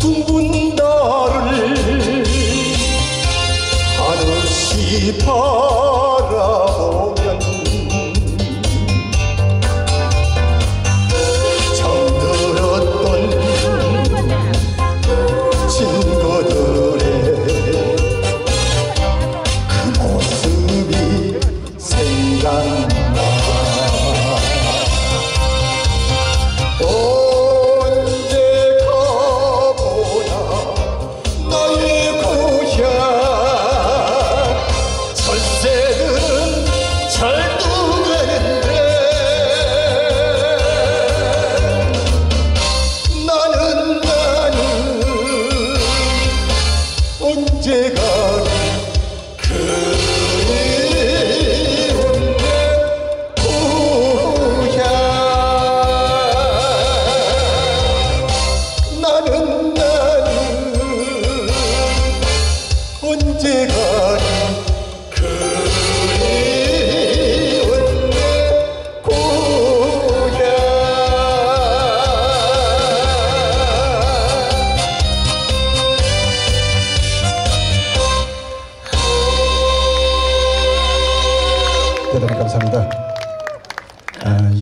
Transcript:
두분 나를 한없이 봐 언제가 그리웠네 고향 대단히 감사합니다.